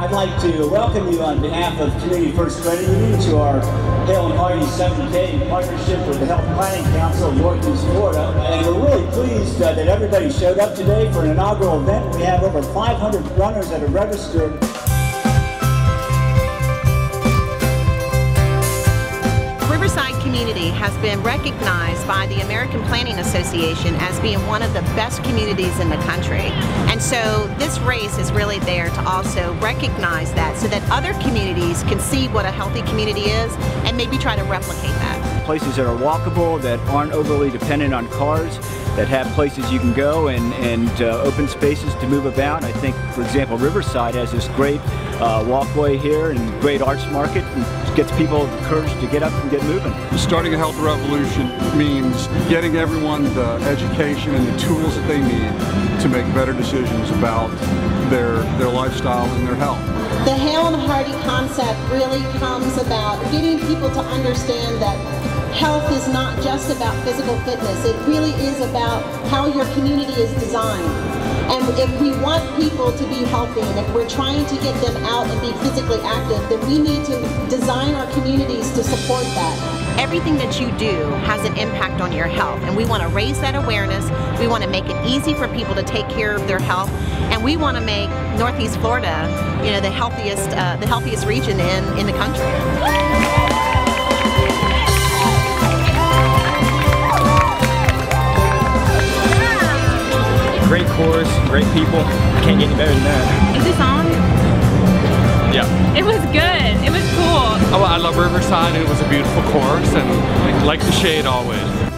I'd like to welcome you on behalf of Community First Credit Union to our Hale and Hearty 7K partnership with the Health Planning Council of Northeast Florida. And we're really pleased uh, that everybody showed up today for an inaugural event. We have over 500 runners that have registered. Riverside community has been recognized by the American Planning Association as being one of the best communities in the country. And so this race is really there to also recognize that so that other communities can see what a healthy community is and maybe try to replicate that. Places that are walkable, that aren't overly dependent on cars, that have places you can go and, and uh, open spaces to move about. I think, for example, Riverside has this great uh, walkway here and great arts market gets people the courage to get up and get moving. Starting a health revolution means getting everyone the education and the tools that they need to make better decisions about their, their lifestyle and their health. The Hale and Hearty concept really comes about getting people to understand that health is not just about physical fitness. It really is about how your community is designed. And if we want people to be healthy and if we're trying to get them out and be physically active, then we need to design our communities to support that. Everything that you do has an impact on your health and we want to raise that awareness. We want to make it easy for people to take care of their health and we want to make Northeast Florida, you know, the healthiest uh, the healthiest region in in the country. Course, great people. Can't get any better than that. Is this on? Yeah. It was good. It was cool. Oh, I love Riverside and it was a beautiful course and like the shade always.